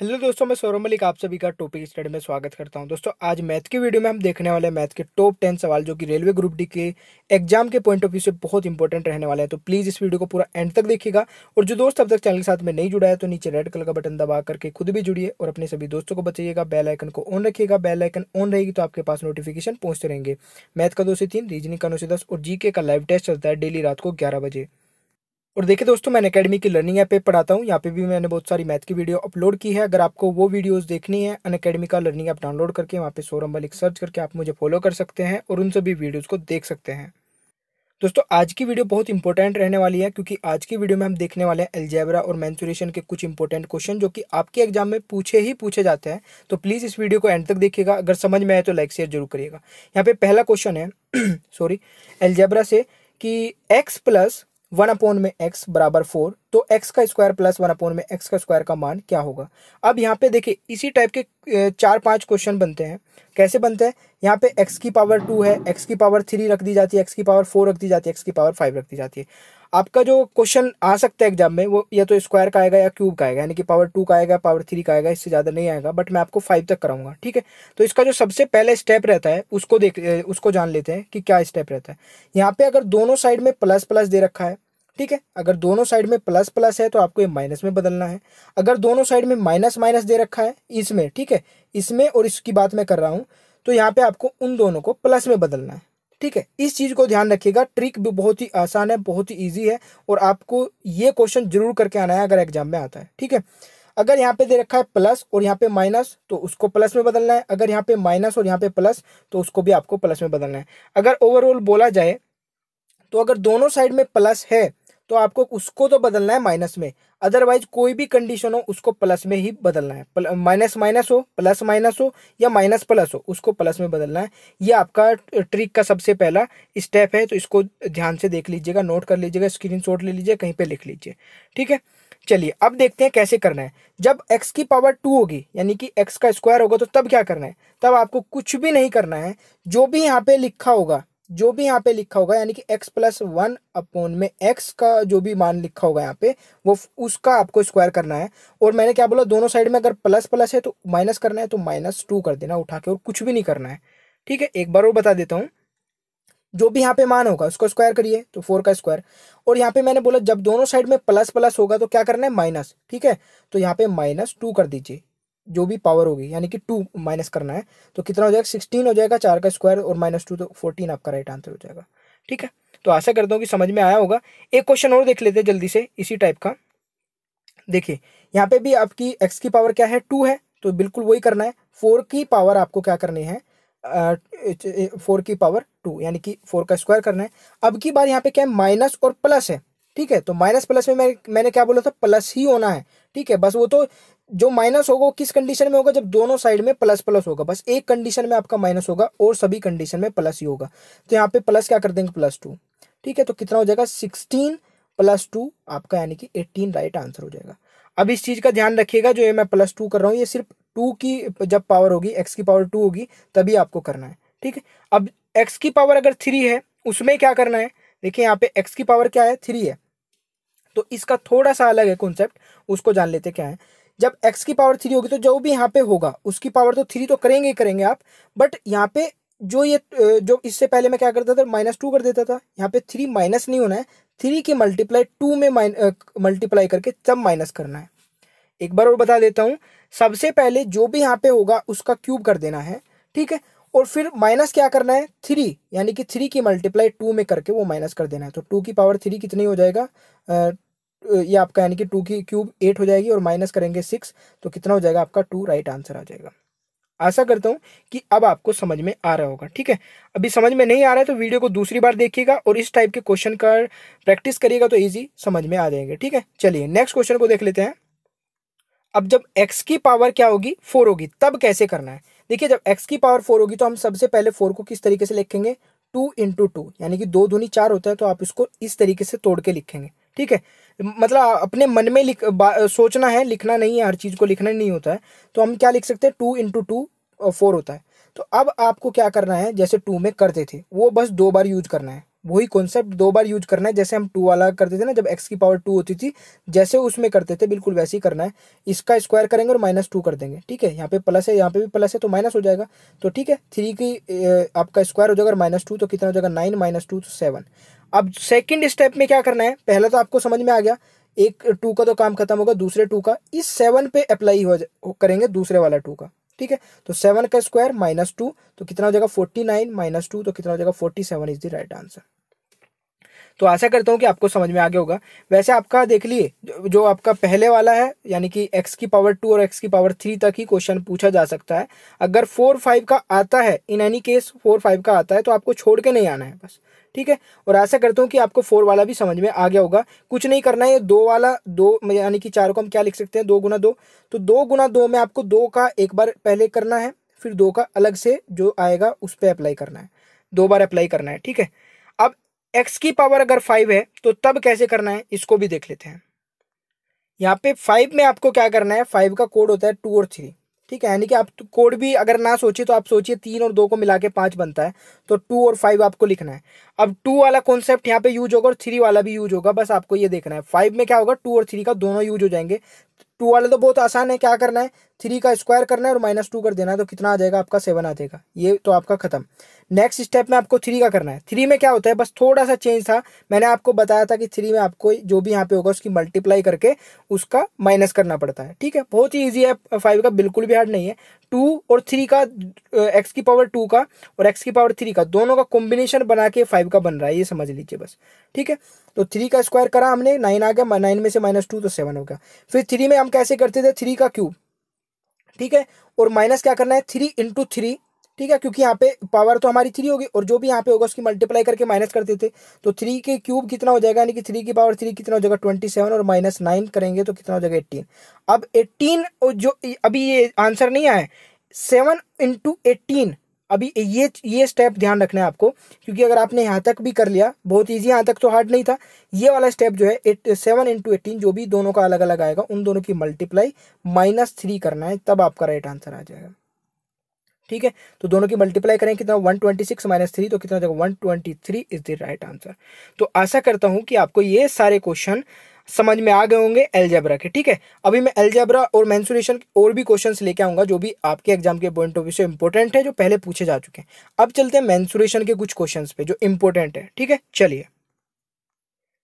Hello दोस्तों, मैं सौरभ मलिक, आप सभी का टॉपिक स्टडी में स्वागत करता हूँ। दोस्तों, आज मैथ की वीडियो में हम देखने वाले हैं मैथ के टॉप टेन सवाल, जो कि रेलवे ग्रुप डी के एग्ज़ाम के पॉइंट ऑफ़ व्यू से बहुत इंपॉर्टेंट रहने वाले हैं। तो प्लीज़ इस वीडियो को पूरा एंड तक देखिएगा। और जो दोस्त अब तक चैनल के साथ में नहीं जुड़ा है तो नीचे रेड कलर का बटन दबा करके खुद भी जुड़िए और अपने सभी दोस्तों को बताइएगा। बेल आइकन को ऑन रखिएगा। बेल आइकन ऑन रहेगी तो आपके पास नोटिफिकेशन पहुँचते रहेंगे। मैथ का दो से तीन रीजनिंग का नौ से दस और जीके का लाइव टेस्ट चलता है डेली रात को ग्यारह बजे। और देखिए दोस्तों मैंने अकेडमी की लर्निंग ऐप पे पढ़ाता हूँ। यहाँ पे भी मैंने बहुत सारी मैथ की वीडियो अपलोड की है। अगर आपको वो वीडियोस देखनी है अन अकेडमी का लर्निंग ऐप डाउनलोड करके वहाँ पे सोरम मलिक सर्च करके आप मुझे फॉलो कर सकते हैं और उन सभी वीडियोज़ को देख सकते हैं। दोस्तों, आज की वीडियो बहुत इंपॉर्टेंट रहने वाली है क्योंकि आज की वीडियो में हम देखने वाले हैं एल्जेब्रा और मैंसुरेशन के कुछ इंपॉर्टेंट क्वेश्चन जो कि आपके एग्ज़ाम में पूछे ही पूछे जाते हैं। तो प्लीज़ इस वीडियो को एंड तक देखिएगा। अगर समझ में आए तो लाइक शेयर ज़रूर करिएगा। यहाँ पे पहला क्वेश्चन है सॉरी एल्जेब्रा से कि एक्स प्लस वन अपोन में एक्स बराबर फोर तो एक्स का स्क्वायर प्लस वन अपोन में एक्स का स्क्वायर का मान क्या होगा? अब यहाँ पे देखिए, इसी टाइप के चार पाँच क्वेश्चन बनते हैं। कैसे बनते हैं? यहाँ पे एक्स की पावर टू है एक्स की पावर थ्री रख दी जाती है एक्स की पावर फोर रख दी जाती है एक्स की पावर फाइव रख दी जाती है। आपका जो क्वेश्चन आ सकता है एग्ज़ाम में, वो या तो स्क्वायर का आएगा या क्यूब का आएगा, यानी कि पावर टू का आएगा पावर थ्री का आएगा, इससे ज़्यादा नहीं आएगा बट मैं आपको फाइव तक कराऊँगा, ठीक है? तो इसका जो सबसे पहले स्टेप रहता है, उसको देख उसको जान लेते हैं कि क्या स्टेप रहता है। यहाँ पे अगर दोनों साइड में प्लस प्लस दे रखा है, ठीक है? अगर दोनों साइड में प्लस प्लस है तो आपको ये माइनस में बदलना है। अगर दोनों साइड में माइनस माइनस दे रखा है, इसमें, ठीक है? इसमें और इसकी बात मैं कर रहा हूँ तो यहाँ पे आपको उन दोनों को प्लस में बदलना है। ठीक है, इस चीज़ को ध्यान रखिएगा, ट्रिक भी बहुत ही आसान है, बहुत ही ईजी है, और आपको ये क्वेश्चन ज़रूर करके आना है अगर एग्ज़ाम में आता है, ठीक है? अगर यहाँ पे दे रखा है प्लस और यहाँ पे माइनस तो उसको प्लस में बदलना है। अगर यहाँ पे माइनस और यहाँ पे प्लस तो उसको भी आपको प्लस में बदलना है। अगर ओवरऑल बोला जाए तो अगर दोनों साइड में प्लस है तो आपको उसको तो बदलना है माइनस में। अदरवाइज़ कोई भी कंडीशन हो, उसको प्लस में ही बदलना है। माइनस माइनस हो प्लस माइनस हो, या माइनस प्लस हो, उसको प्लस में बदलना है। ये आपका ट्रिक का सबसे पहला स्टेप है तो इसको ध्यान से देख लीजिएगा नोट कर लीजिएगा स्क्रीन ले लीजिए, कहीं पर लिख लीजिए। ठीक है? चलिए, अब देखते हैं कैसे करना है। जब x की पावर टू होगी, यानी कि x का स्क्वायर होगा तो तब क्या करना है? तब आपको कुछ भी नहीं करना है। जो भी यहाँ पे लिखा होगा जो भी यहाँ पे लिखा होगा, यानी कि x प्लस वन अपोन में x का जो भी मान लिखा होगा यहाँ पे, वो उसका आपको स्क्वायर करना है। और मैंने क्या बोला, दोनों साइड में अगर प्लस प्लस है तो माइनस करना है तो माइनस टू कर देना उठा के, और कुछ भी नहीं करना है। ठीक है, एक बार और बता देता हूँ। जो भी यहाँ पे मान होगा, उसको स्क्वायर करिए तो फोर का स्क्वायर और यहाँ पे मैंने बोला, जब दोनों साइड में प्लस प्लस होगा तो क्या करना है? माइनस ठीक है तो यहाँ पे माइनस टू कर दीजिए। जो भी पावर होगी, यानी कि टू माइनस करना है तो कितना हो जाएगा? सिक्सटीन हो जाएगा, चार का स्क्वायर और माइनस टू तो फोर्टीन आपका राइट आंसर हो जाएगा। ठीक है? तो आशा करता हूँ कि समझ में आया होगा। एक क्वेश्चन और देख लेते हैं जल्दी से, इसी टाइप का। देखिए, यहाँ पे भी आपकी एक्स की पावर क्या है? टू है तो बिल्कुल वही करना है। फोर की पावर आपको क्या करनी है? फोर की पावर टू यानी कि फोर का स्क्वायर करना है। अब की बार यहाँ पे क्या है? माइनस और प्लस है। ठीक है? तो माइनस प्लस में मैं, मैंने क्या बोला था? प्लस ही होना है। ठीक है? बस वो तो जो माइनस होगा वो किस कंडीशन में होगा? जब दोनों साइड में प्लस प्लस होगा। बस एक कंडीशन में आपका माइनस होगा और सभी कंडीशन में प्लस ही होगा। तो यहाँ पे प्लस क्या कर देंगे? प्लस टू ठीक है? तो कितना हो जाएगा? सिक्सटीन प्लस टू आपका यानी कि एट्टीन राइट आंसर हो जाएगा। अब इस चीज़ का ध्यान रखिएगा, जो ये मैं प्लस टू कर रहा हूँ, ये सिर्फ़ टू की जब पावर होगी एक्स की पावर टू होगी, तभी आपको करना है। ठीक है? अब एक्स की पावर अगर थ्री है, उसमें क्या करना है? देखिए, यहाँ पे एक्स की पावर क्या है? थ्री है। तो इसका थोड़ा सा अलग है कॉन्सेप्ट उसको जान लेते क्या है। जब x की पावर थ्री होगी तो जो भी यहाँ पे होगा, उसकी पावर तो थ्री तो करेंगे ही करेंगे आप बट यहाँ पे जो ये जो इससे पहले मैं क्या करता था माइनस टू कर देता था, यहाँ पे थ्री माइनस नहीं होना है थ्री की मल्टीप्लाई टू में मल्टीप्लाई करके तब माइनस करना है। एक बार और बता देता हूँ, सबसे पहले जो भी यहाँ पे होगा, उसका क्यूब कर देना है, ठीक है? और फिर माइनस क्या करना है थ्री यानी कि थ्री की मल्टीप्लाई टू में करके वो माइनस कर देना है। तो टू की पावर थ्री कितनी हो जाएगा? ये आपका यानी कि टू की क्यूब एट हो जाएगी और माइनस करेंगे सिक्स तो कितना हो जाएगा आपका टू राइट आंसर आ जाएगा। आशा करता हूँ कि अब आपको समझ में आ रहा होगा, ठीक है? अभी समझ में नहीं आ रहा है तो वीडियो को दूसरी बार देखिएगा और इस टाइप के क्वेश्चन का प्रैक्टिस करिएगा तो ईजी समझ में आ जाएँगे, ठीक है? चलिए नेक्स्ट क्वेश्चन को देख लेते हैं। अब जब x की पावर क्या होगी? फोर होगी। तब कैसे करना है? देखिए, जब x की पावर फोर होगी तो हम सबसे पहले फोर को किस तरीके से लिखेंगे? टू इंटू टू यानी कि दो दूनी चार होता है तो आप इसको इस तरीके से तोड़ के लिखेंगे, ठीक है? मतलब अपने मन में लिख सोचना है, लिखना नहीं है, हर चीज़ को लिखना नहीं होता है तो हम क्या लिख सकते हैं? टू इंटू टू फोर होता है। तो अब आपको क्या करना है? जैसे टू में करते थे, वो बस दो बार यूज़ करना है। वही कॉन्सेप्ट दो बार यूज़ करना है, जैसे हम टू वाला करते थे ना, जब एक्स की पावर टू होती थी, जैसे उसमें करते थे, बिल्कुल वैसे ही करना है। इसका स्क्वायर करेंगे और माइनस टू कर देंगे, ठीक है? यहाँ पे प्लस है, यहाँ पे भी प्लस है तो माइनस हो जाएगा। तो ठीक है थ्री की आपका स्क्वायर हो जाएगा माइनस टू तो कितना हो जाएगा? नाइन माइनस टू तो सेवन अब सेकेंड स्टेप में क्या करना है? पहले तो आपको समझ में आ गया, एक टू का तो काम खत्म होगा, दूसरे टू का। इस सेवन पे अप्लाई हो करेंगे दूसरे वाला टू का, ठीक है? तो सेवन का स्क्वायर माइनस टू तो कितना हो जाएगा? फोर्टी नाइन माइनस टू तो कितना हो जाएगा? Forty seven is the right answer तो आशा करता हूँ कि आपको समझ में आ गया होगा। वैसे आपका देख लिए, जो आपका पहले वाला है, यानी कि x की पावर टू और x की पावर थ्री तक ही क्वेश्चन पूछा जा सकता है। अगर फोर फाइव का आता है in any case four five का आता है तो आपको छोड़ के नहीं आना है, बस। ठीक है? और ऐसा करता हूँ कि आपको फोर वाला भी समझ में आ गया होगा। कुछ नहीं करना है, दो वाला, दो यानी कि चार को हम क्या लिख सकते हैं? दो गुना दो। तो दो गुना दो में आपको दो का एक बार पहले करना है, फिर दो का अलग से जो आएगा उस पर अप्लाई करना है। दो बार अप्लाई करना है, ठीक है? अब एक्स की पावर अगर फाइव है तो तब कैसे करना है? इसको भी देख लेते हैं। यहाँ पे फाइव में आपको क्या करना है? फाइव का कोड होता है टू और थ्री ठीक है, यानी कि आप कोड भी अगर ना सोचिए तो आप सोचिए तीन और दो को मिला के पाँच बनता है तो टू और फाइव आपको लिखना है। अब टू वाला कॉन्सेप्ट यहाँ पे यूज़ होगा और थ्री वाला भी यूज़ होगा, बस आपको ये देखना है। फाइव में क्या होगा? टू और थ्री का दोनों यूज़ हो जाएँगे। टू वाले तो बहुत आसान है, क्या करना है? थ्री का स्क्वायर करना है और माइनस टू कर देना है तो कितना आ जाएगा आपका सेवन आ जाएगा। ये तो आपका खत्म। नेक्स्ट स्टेप में आपको थ्री का करना है। थ्री में क्या होता है, बस थोड़ा सा चेंज था। मैंने आपको बताया था कि थ्री में आपको जो भी यहाँ पे होगा, उसकी मल्टीप्लाई करके उसका माइनस करना पड़ता है। ठीक है? बहुत ही ईजी है फाइव का बिल्कुल भी हार्ड नहीं है। टू और थ्री का एक्स की पावर टू का और एक्स की पावर थ्री का, दोनों का कॉम्बिनेशन बना के फाइव का बन रहा है, ये समझ लीजिए बस। ठीक है? तो थ्री का स्क्वायर करा हमने नाइन आ गया नाइन में से माइनस टू तो सेवन हो गया। फिर थ्री में हम कैसे करते थे? थ्री का क्यूब ठीक है? और माइनस क्या करना है? थ्री इंटू थ्री ठीक है, क्योंकि यहाँ पे पावर तो हमारी थ्री होगी और जो भी यहाँ पे होगा उसकी मल्टीप्लाई करके माइनस करते थे। तो थ्री के क्यूब कितना हो जाएगा? यानी कि थ्री की पावर थ्री कितना हो जाएगा? ट्वेंटी सेवन और माइनस नाइन करेंगे तो कितना हो जाएगा एट्टीन अब एट्टीन जो अभी ये आंसर नहीं आया सेवन इंटू एट्टीन अभी ये ये स्टेप ध्यान रखना है आपको, क्योंकि अगर आपने यहाँ तक भी कर लिया, बहुत ईजी यहाँ तक तो हार्ड नहीं था। ये वाला स्टेप जो है एट सेवन इंटू एटीन जो भी दोनों का अलग अलग आएगा, उन दोनों की मल्टीप्लाई माइनस थ्री करना है, तब आपका राइट आंसर आ जाएगा। ठीक है? तो दोनों की मल्टीप्लाई करें, कितना one twenty six minus three तो कितना हो one twenty three is the right answer तो आशा करता हूँ कि आपको ये सारे क्वेश्चन समझ में आ गए होंगे एलजेब्रा के, ठीक है? अभी मैं एलजेब्रा और मैंसुरेशन और भी क्वेश्चंस लेके आऊँगा, जो भी आपके एग्ज़ाम के पॉइंट ऑफ़ व्यू से इंपॉर्टेंट है, जो पहले पूछे जा चुके हैं। अब चलते हैं मैंसुरेशन के कुछ क्वेश्चन पे, जो इंपॉर्टेंट है, ठीक है? चलिए।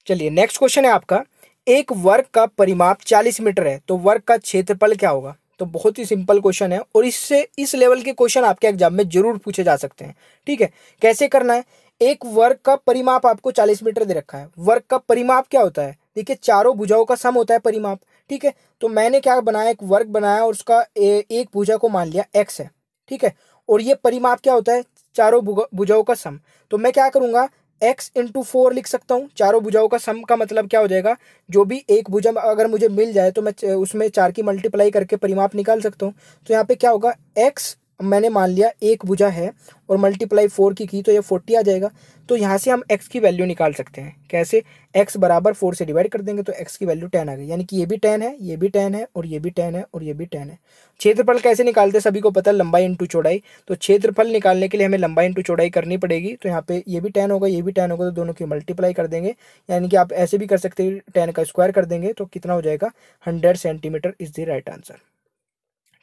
चलिए नेक्स्ट क्वेश्चन है आपका। एक वर्ग का परिमाप 40 मीटर है तो वर्ग का क्षेत्रफल क्या होगा? तो बहुत ही सिंपल क्वेश्चन है और इससे इस लेवल के क्वेश्चन आपके एग्ज़ाम में ज़रूर पूछे जा सकते हैं। ठीक है? कैसे करना है? एक वर्ग का परिमाप आपको 40 मीटर दे रखा है। वर्ग का परिमाप क्या होता है? देखिए चारों भुजाओं का सम होता है परिमाप। ठीक है? तो मैंने क्या बनाया? एक वर्ग बनाया और उसका ए, एक भुजा को मान लिया एक्स है। ठीक है? और ये परिमाप क्या होता है? चारों भुजाओं का सम तो मैं क्या करूँगा? एक्स इंटू फोर लिख सकता हूँ। चारों भुजाओं का सम का मतलब क्या हो जाएगा? जो भी एक भुजा अगर मुझे मिल जाए तो मैं उसमें चार की मल्टीप्लाई करके परिमाप निकाल सकता हूँ। तो यहाँ पे क्या होगा? एक्स मैंने मान लिया एक भुजा है और मल्टीप्लाई फोर की की तो ये फोर्टी आ जाएगा तो यहाँ से हम एक्स की वैल्यू निकाल सकते हैं। कैसे? एक्स बराबर फोर से डिवाइड कर देंगे तो एक्स की वैल्यू टेन आ गई। यानी कि ये भी टेन है, ये भी टेन है और ये भी टेन है और ये भी टेन है। क्षेत्रफल कैसे निकालते हैं? सभी को पता लंबाई इंटू चौड़ाई। तो क्षेत्रफल निकालने के लिए हमें लंबाई इंटू चौड़ाई करनी पड़ेगी। तो यहाँ पे ये भी टेन होगा, ये भी टेन होगा तो दोनों की मल्टीप्लाई कर देंगे। यानी कि आप ऐसे भी कर सकते हैं टेन का स्क्वायर कर देंगे तो कितना हो जाएगा? Hundred centimetre is the right answer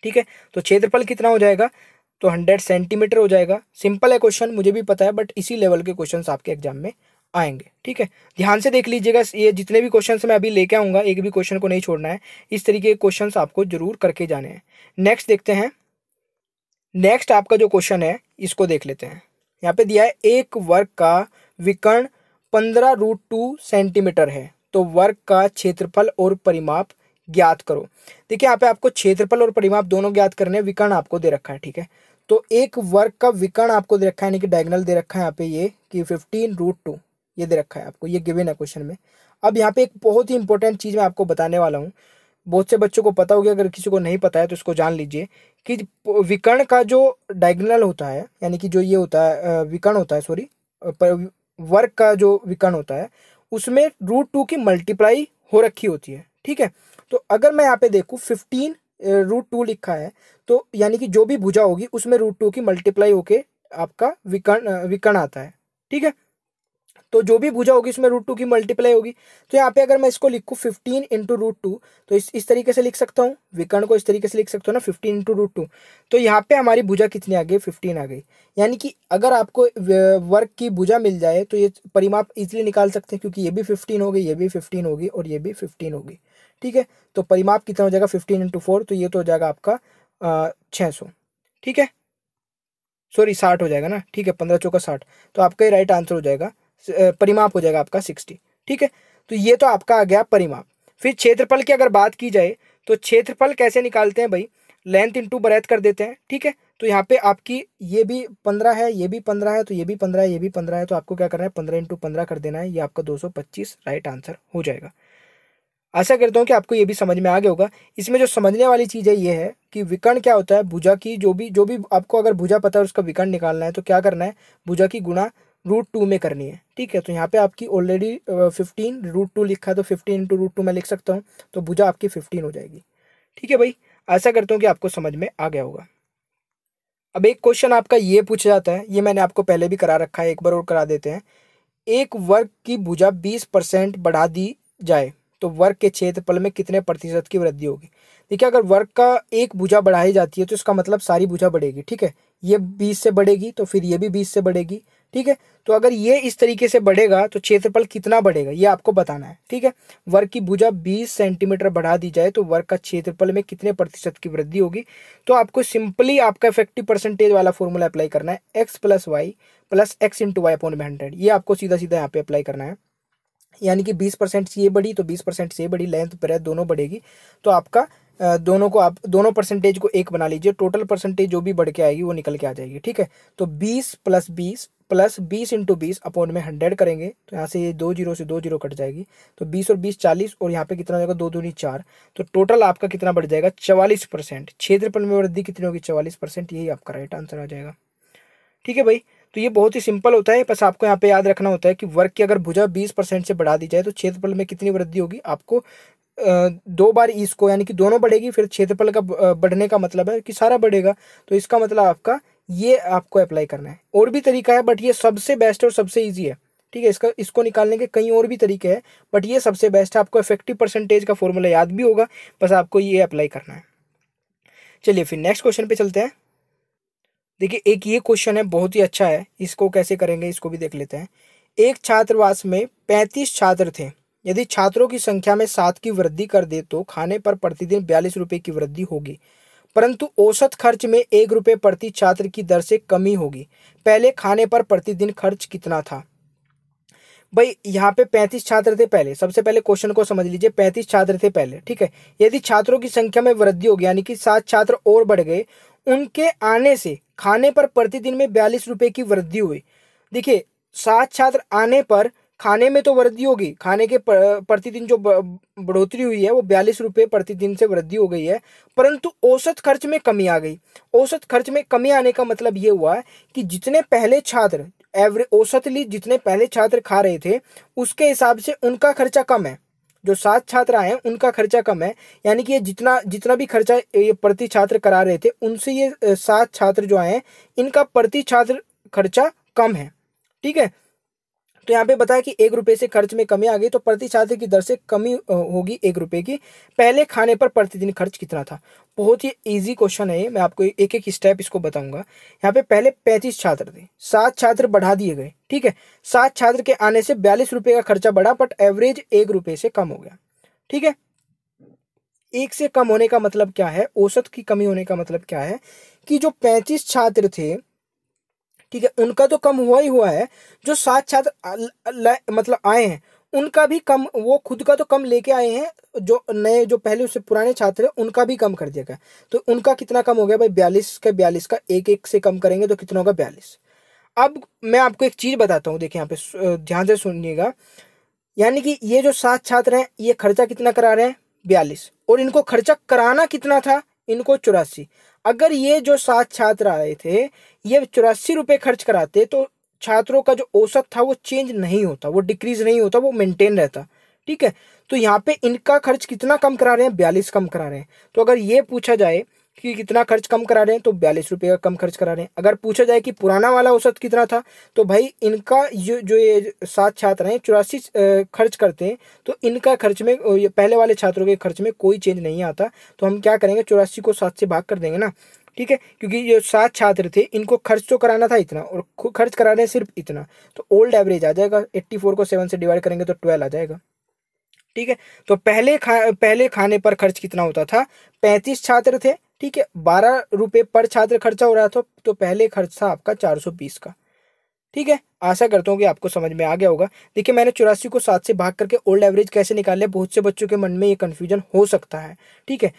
ठीक है? तो क्षेत्रफल कितना हो जाएगा? तो हंड्रेड सेंटीमीटर हो जाएगा। सिंपल है क्वेश्चन, मुझे भी पता है, बट इसी लेवल के क्वेश्चन आपके एग्ज़ाम में आएँगे, ठीक है? ध्यान से देख लीजिएगा, ये जितने भी क्वेश्चन मैं अभी लेके आऊँगा, एक भी क्वेश्चन को नहीं छोड़ना है, इस तरीके के क्वेश्चन आपको ज़रूर करके जाने हैं। नेक्स्ट देखते हैं। नेक्स्ट आपका जो क्वेश्चन है, इसको देख लेते हैं। यहाँ पे दिया है, एक वर्ग का विकर्ण पंद्रह रूट टू सेंटीमीटर है। तो वर्ग का क्षेत्रफल और परिमाप ज्ञात करो। देखिए, यहाँ पे आपको क्षेत्रफल और परिमाप दोनों ज्ञात करने विकर्ण आपको दे रखा है, ठीक है? तो एक वर्ग का विकर्ण आपको दे रखा है, यानी कि डायगनल दे रखा है यहाँ पे ये कि फिफ्टीन रूट टू ये दे रखा है आपको, ये गिवन है क्वेश्चन में। अब यहाँ पे एक बहुत ही इंपॉर्टेंट चीज़ मैं आपको बताने वाला हूँ। बहुत से बच्चों को पता होगा, अगर किसी को नहीं पता है तो इसको जान लीजिए कि विकर्ण का जो डायगनल होता है, यानी कि जो ये होता है विकर्ण होता है सॉरी वर्ग का जो विकर्ण होता है, उसमें रूट टू की मल्टीप्लाई हो रखी होती है, ठीक है? तो अगर मैं यहाँ पे देखूँ फिफ्टीन रूट टू लिखा है तो यानी कि जो भी भुजा होगी, उसमें रूट टू की मल्टीप्लाई होके आपका विकर्ण विकर्ण आता है। ठीक है? तो जो भी भुजा होगी, उसमें रूट टू की मल्टीप्लाई होगी। तो यहाँ पे अगर मैं इसको लिखूँ फिफ्टीन इंटू रूट टू तो इस इस तरीके से लिख सकता हूँ। विकर्ण को इस तरीके से लिख सकता हूँ ना फिफ्टीन इंटू रूट टू तो यहाँ पे हमारी भुजा कितनी आ गई? फिफ्टीन आ गई। यानी कि अगर आपको वर्क की भुजा मिल जाए तो ये परिमाप इजिली निकाल सकते हैं, क्योंकि ये भी फिफ्टीन होगी ये भी फिफ्टीन होगी और ये भी फिफ्टीन होगी। ठीक है? तो परिमाप कितना हो जाएगा? फिफ्टीन इंटू फोर तो ये तो हो जाएगा आपका छः सौ। ठीक है? सॉरी साठ हो जाएगा ना? ठीक है, पंद्रह चौका साठ। तो आपका ये राइट आंसर हो जाएगा। परिमाप हो जाएगा आपका सिक्सटी ठीक है? तो ये तो आपका आ गया परिमाप। फिर क्षेत्रफल की अगर बात की जाए तो क्षेत्रफल कैसे निकालते हैं भाई? लेंथ इंटू बरैत कर देते हैं। ठीक है? तो यहाँ पे आपकी ये भी पंद्रह है, ये भी पंद्रह है तो ये भी पंद्रह है, ये भी पंद्रह है तो आपको क्या करना है? पंद्रह इंटू पंद्रह कर देना है। ये आपका दो सौ पच्चीस राइट आंसर हो जाएगा। आशा करता हूँ कि आपको ये भी समझ में आ गया होगा। इसमें जो समझने वाली चीज़ है, ये है कि विकर्ण क्या होता है? भुजा की जो भी जो भी आपको अगर भुजा पता है, उसका विकर्ण निकालना है तो क्या करना है? भुजा की गुणा रूट टू में करनी है। ठीक है तो यहाँ पे आपकी ऑलरेडी फिफ्टीन रूट टू लिखा है तो फिफ्टीन इंटू रूट टू मैं लिख सकता हूँ तो भुजा आपकी फिफ्टीन हो जाएगी। ठीक है भाई, आशा करता हूँ कि आपको समझ में आ गया होगा। अब एक क्वेश्चन आपका ये पूछा जाता है, ये मैंने आपको पहले भी करा रखा है, एक बार और करा देते हैं। एक वर्ग की भुजा बीस परसेंट बढ़ा दी जाए। तो वर्ग के क्षेत्रफल में कितने प्रतिशत की वृद्धि होगी? देखिए, अगर वर्ग का एक भुजा बढ़ाई जाती है तो इसका मतलब सारी भुजा बढ़ेगी, ठीक है? ये बीस से बढ़ेगी तो फिर ये भी बीस से बढ़ेगी, ठीक है? तो अगर ये इस तरीके से बढ़ेगा तो क्षेत्रफल कितना बढ़ेगा, ये आपको बताना है, ठीक है? वर्ग की भुजा 20 सेंटीमीटर बढ़ा दी जाए तो वर्ग का क्षेत्रफल में कितने प्रतिशत की वृद्धि होगी? तो आपको सिंपली आपका इफ़ेक्टिव परसेंटेज वाला फॉर्मूला अप्लाई करना है, x plus y plus x into y में हंड्रेड, ये आपको सीधा सीधा यहाँ पे अप्लाई करना है। यानी कि बीस परसेंट से ये बढ़ी तो बीस परसेंट से बढ़ी लेंथ पर दोनों बढ़ेगी। तो आपका दोनों को आप, दोनों परसेंटेज को एक बना लीजिए टोटल परसेंटेज जो भी बढ़ के आएगी वो निकल के आ जाएगी, ठीक है? तो बीस प्लस बीस प्लस बीस इंटू बीस अपॉन में हंड्रेड करेंगे तो यहाँ से ये दो ज़ीरो से दो ज़ीरो कट जाएगी। तो बीस और बीस चालीस और यहाँ पे कितना जाएगा? दो दूनी चार। तो टोटल आपका कितना बढ़ जाएगा? चवालीस परसेंट क्षेत्रफल में वृद्धि कितनी होगी? चवालीस परसेंट यही आपका राइट आंसर आ जाएगा। ठीक है भाई? तो ये बहुत ही सिंपल होता है, बस आपको यहाँ पे याद रखना होता है कि वर्ग की अगर भुजा बीस परसेंट से बढ़ा दी जाए तो क्षेत्रफल में कितनी वृद्धि होगी? आपको दो बार इसको यानी कि दोनों बढ़ेगी, फिर क्षेत्रफल का बढ़ने का मतलब है कि सारा बढ़ेगा। तो इसका मतलब आपका, ये आपको अप्लाई करना है। और भी तरीका है बट ये सबसे बेस्ट और सबसे ईजी है। ठीक है, इसका, इसको निकालने के कई और भी तरीके हैं बट ये सबसे बेस्ट है। आपको इफ़ेक्टिव परसेंटेज का फॉर्मूला याद भी होगा, बस आपको ये अप्लाई करना है। चलिए फिर नेक्स्ट क्वेश्चन पे चलते हैं। देखिए, एक ये क्वेश्चन है, बहुत ही अच्छा है। इसको कैसे करेंगे, इसको भी देख लेते हैं। एक छात्रवास में पैंतीस छात्र थे। यदि छात्रों की संख्या में सात की वृद्धि कर दे तो खाने पर प्रतिदिन बयालीस रुपए की वृद्धि होगी। परंतु औसत खर्च में एक रुपये प्रति छात्र की दर से कमी होगी। पहले खाने पर प्रतिदिन खर्च कितना था? भाई, यहाँ पे पैंतीस छात्र थे पहले। सबसे पहले क्वेश्चन को समझ लीजिए, पैंतीस छात्र थे पहले, ठीक है? यदि छात्रों की संख्या में वृद्धि होगी, यानी कि सात छात्र और बढ़ गए, उनके आने से खाने पर प्रतिदिन में बयालीस रुपए की वृद्धि हुई। देखिए, सात छात्र आने पर खाने में तो वृद्धि होगी, खाने के प्रतिदिन जो बढ़ोतरी हुई है, वो बयालीस रुपये प्रतिदिन से वृद्धि हो गई है, परंतु औसत खर्च में कमी आ गई। औसत खर्च में कमी आने का मतलब ये हुआ कि जितने पहले छात्र एवरेज औसतली जितने पहले छात्र खा रहे थे, उसके हिसाब से उनका खर्चा कम है। जो सात छात्र आए उनका खर्चा कम है। यानी कि ये जितना जितना भी खर्चा ये प्रति छात्र करा रहे थे, उनसे ये सात छात्र जो आए हैं, इनका प्रति छात्र खर्चा कम है। ठीक है? तो यहाँ पे बताया कि एक रुपये से खर्च में कमी आ गई तो प्रति छात्र की दर से कमी होगी एक रुपये की। पहले खाने पर प्रतिदिन खर्च कितना था? बहुत ही इजी क्वेश्चन है मैं आपको एक एक स्टेप इसको बताऊँगा। यहाँ पे पहले पैंतीस छात्र थे, सात छात्र बढ़ा दिए गए, ठीक है? सात छात्र के आने से बयालीस रुपये का खर्चा बढ़ा बट एवरेज एक रुपये से कम हो गया, ठीक है? एक से कम होने का मतलब क्या है? औसत की कमी होने का मतलब क्या है? कि जो पैंतीस छात्र थे ठीक है उनका तो कम हुआ ही हुआ है, जो सात छात्र मतलब आए हैं, उनका भी कम, वो खुद का तो कम लेके आए हैं, जो नए, जो पहले उससे पुराने छात्र हैं, उनका भी कम कर दिया गया। तो उनका कितना कम हो गया भाई? बयालीस का बयालीस का एक एक से कम करेंगे तो कितना होगा? बयालीस। अब मैं आपको एक चीज़ बताता हूँ, देखिए यहाँ पे ध्यान से सुनिएगा। यानी कि ये जो सात छात्र हैं, ये खर्चा कितना करा रहे हैं? बयालीस। और इनको खर्चा कराना कितना था? इनको चौरासी। अगर ये जो सात छात्र आए थे, ये चौरासी रुपए खर्च कराते तो छात्रों का जो औसत था, वो चेंज नहीं होता, वो डिक्रीज नहीं होता, वो मेंटेन रहता। ठीक है? तो यहाँ पे इनका खर्च कितना कम करा रहे हैं? बयालीस कम करा रहे हैं। तो अगर ये पूछा जाए कि कितना खर्च कम करा रहे हैं तो बयालीस रुपये का कम खर्च करा रहे हैं। अगर पूछा जाए कि पुराना वाला औसत कितना था तो भाई इनका जो जो ये सात छात्र हैं, चौरासी खर्च करते हैं तो इनका खर्च में पहले वाले छात्रों के खर्च में कोई चेंज नहीं आता। तो हम क्या करेंगे, चौरासी को सात से भाग कर देंगे ना? ठीक है? क्योंकि जो सात छात्र थे, इनको खर्च तो कराना था इतना, और खर्च करा रहे हैं सिर्फ़ इतना। तो ओल्ड एवरेज आ जाएगा एट्टी फोर को सेवन से डिवाइड करेंगे तो ट्वेल्व आ जाएगा। ठीक है? तो पहले खा, पहले खाने पर खर्च कितना होता था? पैंतीस छात्र थे ठीक है, बारह रुपये पर छात्र खर्चा हो रहा था तो पहले खर्च आपका चार सौ बीस का। ठीक है, आशा करता हूँ कि आपको समझ में आ गया होगा। देखिए, मैंने चौरासी को सात से भाग करके ओल्ड एवरेज कैसे निकाले बहुत से बच्चों के मन में ये कन्फ्यूज़न हो सकता है। ठीक है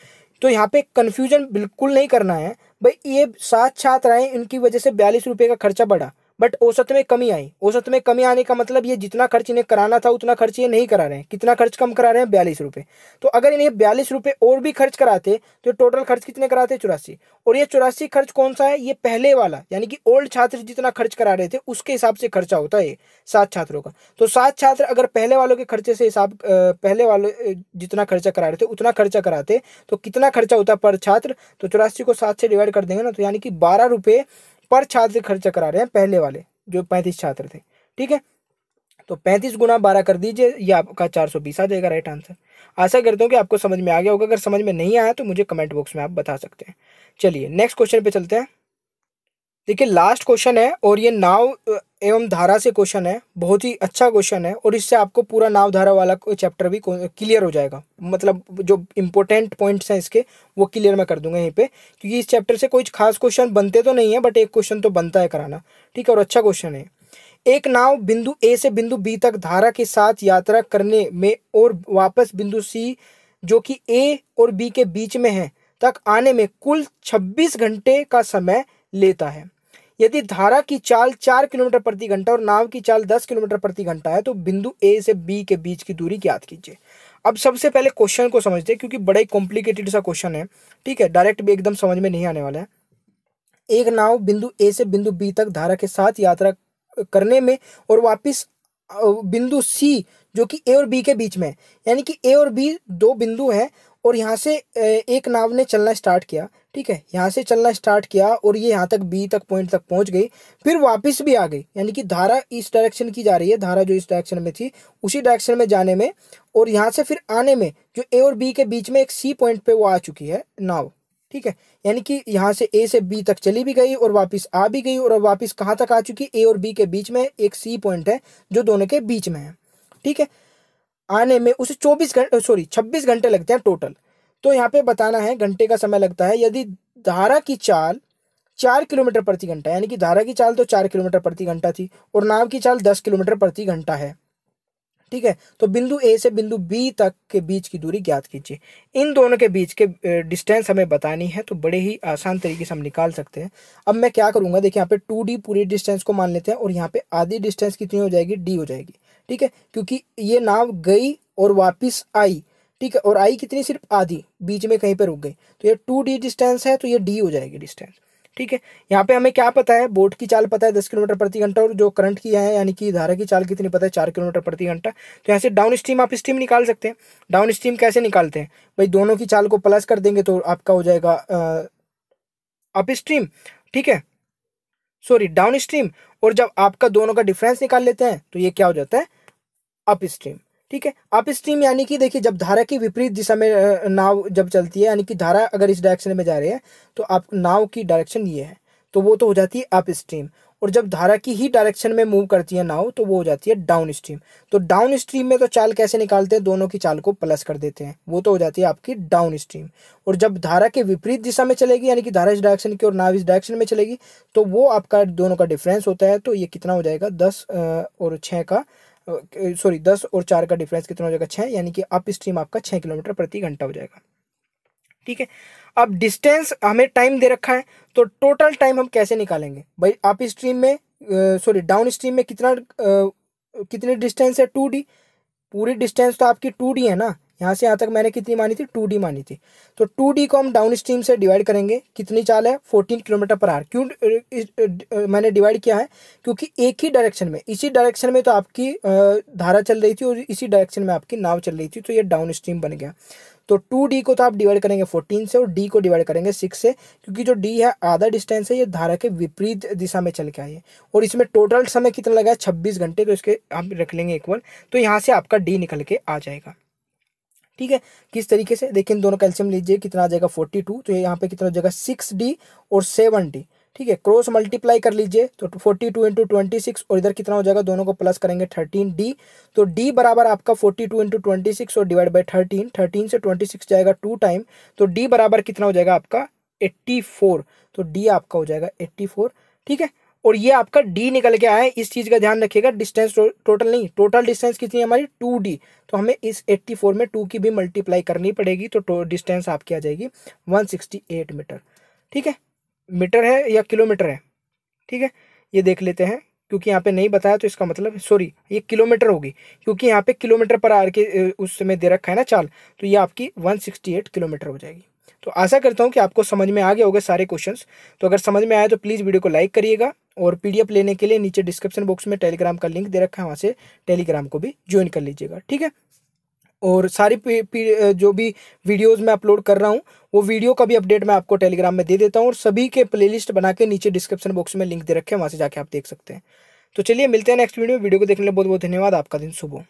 तो यहाँ पे कन्फ्यूज़न बिल्कुल नहीं करना है। भाई, ये सात छात्र आए इनकी वजह से बयालीस रुपये का खर्चा बढ़ा। बट औसत में कमी आई। औसत में कमी आने का मतलब ये जितना खर्च इन्हें कराना था, उतना खर्च ये नहीं करा रहे हैं। कितना खर्च कम करा रहे हैं? बयालीस रुपये तो अगर इन्हें बयालीस रुपये और भी खर्च कराते तो टोटल खर्च कितने कराते? चौरासी। और ये चौरासी खर्च कौन सा है? ये पहले वाला, यानी कि ओल्ड छात्र जितना खर्च करा रहे थे, उसके हिसाब से खर्चा होता है सात छात्रों का। तो सात छात्र अगर पहले वालों के खर्चे से हिसाब पहले वाले जितना खर्चा करा रहे थे, उतना खर्चा कराते तो कितना खर्चा होता पर छात्र? तो चौरासी को सात से डिवाइड कर देंगे ना तो यानी कि बारह रुपये पर छात्र खर्चा करा रहे हैं पहले वाले, जो पैंतीस छात्र थे। ठीक है? तो पैंतीस गुना बारह कर दीजिए, ये आपका चार सौ बीस आ जाएगा राइट आंसर आशा करता हूँ कि आपको समझ में आ गया होगा। अगर समझ में नहीं आया तो मुझे कमेंट बॉक्स में आप बता सकते हैं। चलिए नेक्स्ट क्वेश्चन पे चलते हैं। देखिए लास्ट क्वेश्चन है और ये नाव एवं धारा से क्वेश्चन है। बहुत ही अच्छा क्वेश्चन है और इससे आपको पूरा नाव धारा वाला चैप्टर भी क्लियर हो जाएगा। मतलब जो इंपॉर्टेंट पॉइंट्स हैं इसके, वो क्लियर मैं कर दूँगा यहीं पे। क्योंकि इस चैप्टर से कोई खास क्वेश्चन बनते तो नहीं है बट एक क्वेश्चन तो बनता है कराना। ठीक है, और अच्छा क्वेश्चन है। एक नाव बिंदु ए से बिंदु बी तक धारा के साथ यात्रा करने में और वापस बिंदु सी जो कि ए और बी के बीच में है, तक आने में कुल 26 घंटे का समय लेता है। यदि धारा की चाल चार किलोमीटर प्रति घंटा और नाव की चाल दस किलोमीटर प्रति घंटा है तो बिंदु ए से बी के बीच की दूरी ज्ञात कीजिए। अब सबसे पहले क्वेश्चन को समझते हैं, क्योंकि बड़ा ही कॉम्प्लिकेटेड सा क्वेश्चन है। ठीक है डायरेक्ट भी एकदम समझ में नहीं आने वाला है। एक नाव बिंदु ए से बिंदु बी तक धारा के साथ यात्रा करने में और वापिस बिंदु सी जो कि ए और बी के बीच में यानी कि ए और बी दो बिंदु हैं और यहाँ से एक नाव ने चलना स्टार्ट किया। ठीक है, यहाँ से चलना स्टार्ट किया और ये यहाँ तक बी तक पॉइंट तक पहुँच गई, फिर वापस भी आ गई। यानी कि धारा इस डायरेक्शन की जा रही है, धारा जो इस डायरेक्शन में थी, उसी डायरेक्शन में जाने में और यहाँ से फिर आने में जो ए और बी के बीच में एक सी पॉइंट पे वो आ चुकी है नाव ठीक है? यानी कि यहाँ से ए से बी तक चली भी गई और वापस आ भी गई और वापस कहाँ तक आ चुकी? ए और बी के बीच में एक सी पॉइंट है, जो दोनों के बीच में है, ठीक है? आने में उसे चौबीस घंटे सॉरी छब्बीस घंटे लगते हैं टोटल तो यहाँ पे बताना है, घंटे का समय लगता है। यदि धारा की चाल चार किलोमीटर प्रति घंटा यानी कि धारा की चाल तो चार किलोमीटर प्रति घंटा थी और नाव की चाल दस किलोमीटर प्रति घंटा है, ठीक है? तो बिंदु ए से बिंदु बी तक के बीच की दूरी ज्ञात कीजिए। इन दोनों के बीच के डिस्टेंस हमें बतानी है तो बड़े ही आसान तरीके से हम निकाल सकते हैं। अब मैं क्या करूँगा, देखिए यहाँ पे टू डी पूरी डिस्टेंस को मान लेते हैं और यहाँ पे आधी डिस्टेंस कितनी हो जाएगी? डी हो जाएगी, ठीक है? क्योंकि ये नाव गई और वापिस आई ठीक है, और आई कितनी, सिर्फ़ आधी, बीच में कहीं पर रुक गई। तो ये टू डी डिस्टेंस है तो ये डी हो जाएगी डिस्टेंस ठीक है, यहाँ पे हमें क्या पता है? बोट की चाल पता है दस किलोमीटर प्रति घंटा, और जो करंट की है, यानी कि धारा की चाल कितनी पता है? चार किलोमीटर प्रति घंटा। तो यहाँ से डाउन स्ट्रीम आप स्ट्रीम निकाल सकते हैं। डाउन स्ट्रीम कैसे निकालते हैं? भाई, दोनों की चाल को प्लस कर देंगे तो आपका हो जाएगा अप स्ट्रीम ठीक है? सॉरी डाउन स्ट्रीम और जब आपका दोनों का डिफरेंस निकाल लेते हैं तो ये क्या हो जाता है? अप स्ट्रीम ठीक है? आप स्ट्रीम यानी कि देखिए, जब धारा की विपरीत दिशा में नाव जब चलती है, यानी कि धारा अगर इस डायरेक्शन में जा रही है तो आप, नाव की डायरेक्शन ये है तो वो तो हो जाती है अप स्ट्रीम और जब धारा की ही डायरेक्शन में मूव करती है नाव तो वो हो जाती है डाउन स्ट्रीम तो डाउन स्ट्रीम में तो चाल कैसे निकालते हैं? दोनों की चाल को प्लस कर देते हैं. वो तो हो जाती है आपकी डाउन स्ट्रीम और जब धारा के विपरीत दिशा में चलेगी, यानी कि धारा इस डायरेक्शन की और नाव इस डायरेक्शन में चलेगी तो वो आपका, दोनों का डिफरेंस होता है तो ये कितना हो जाएगा? दस और छः का सॉरी दस और चार का डिफरेंस कितना हो जाएगा? छः यानी कि अप स्ट्रीम आपका छः किलोमीटर प्रति घंटा हो जाएगा। ठीक है? अब डिस्टेंस हमें टाइम दे रखा है तो टोटल टाइम हम कैसे निकालेंगे? भाई अप स्ट्रीम में सॉरी डाउन स्ट्रीम में कितना कितनी डिस्टेंस है? टू डी पूरी डिस्टेंस तो आपकी टू डी है ना? यहाँ से यहाँ तक मैंने कितनी मानी थी? टू मानी थी। तो टू को हम डाउन स्ट्रीम से डिवाइड करेंगे। कितनी चाल है? फोर्टीन किलोमीटर पर आवर क्यों मैंने डिवाइड किया है? क्योंकि एक ही डायरेक्शन में, इसी डायरेक्शन में तो आपकी धारा चल रही थी और इसी डायरेक्शन में आपकी नाव चल रही थी तो ये डाउन स्ट्रीम बन गया। तो टू डी को तो आप डिवाइड करेंगे फोर्टीन से और डी को डिवाइड करेंगे सिक्स से, क्योंकि जो डी है, आधा डिस्टेंस है, ये धारा के विपरीत दिशा में चल के आए और इसमें टोटल समय कितना लगा? है छब्बीस घंटे तो इसके आप रख लेंगे इक्वल तो यहाँ से आपका डी निकल के आ जाएगा। ठीक है? किस तरीके से? देखिए दोनों कैल्शियम लीजिए, कितना आ जाएगा फोर्टी टू तो यहाँ पे कितना हो जाएगा सिक्स डी और सेवन डी ठीक है? क्रॉस मल्टीप्लाई कर लीजिए तो forty two into twenty six और इधर कितना हो जाएगा? दोनों को प्लस करेंगे थर्टीन डी तो डी बराबर आपका forty two into twenty six और डिवाइड बाई थर्टीन थर्टीन से ट्वेंटी सिक्स जाएगा टू टाइम तो डी बराबर कितना हो जाएगा आपका एट्टी फोर तो डी आपका हो जाएगा एट्टी फोर ठीक है? और ये आपका डी निकल के आया है। इस चीज़ का ध्यान रखिएगा डिस्टेंस टोटल नहीं टोटल डिस्टेंस कितनी है हमारी? टू डी तो हमें इस एट्टी फोर में टू की भी मल्टीप्लाई करनी पड़ेगी तो डिस्टेंस आपकी आ जाएगी वन सिक्सटी एट मीटर ठीक है? मीटर है या किलोमीटर है? ठीक है? ये देख लेते हैं, क्योंकि यहाँ पे नहीं बताया तो इसका मतलब सॉरी ये किलोमीटर होगी, क्योंकि यहाँ पे किलोमीटर पर आर के उस समय दे रखा है ना चाल तो ये आपकी 168 किलोमीटर हो जाएगी। तो आशा करता हूँ कि आपको समझ में आ गया होगा सारे क्वेश्चंस तो अगर समझ में आए तो प्लीज़ वीडियो को लाइक करिएगा और पीडीएफ लेने के लिए नीचे डिस्क्रिप्शन बॉक्स में टेलीग्राम का लिंक दे रखा है वहाँ से टेलीग्राम को भी ज्वाइन कर लीजिएगा ठीक है? और सारी पी, पी, जो भी वीडियोस मैं अपलोड कर रहा हूँ वो वीडियो का भी अपडेट मैं आपको टेलीग्राम में दे देता हूँ और सभी के प्लेलिस्ट बना के नीचे डिस्क्रिप्शन बॉक्स में लिंक दे रखे हैं वहाँ से जाके आप देख सकते हैं। तो चलिए मिलते हैं नेक्स्ट वीडियो वीडियो को देखने के लिए बहुत बहुत धन्यवाद आपका दिन शुभ हो।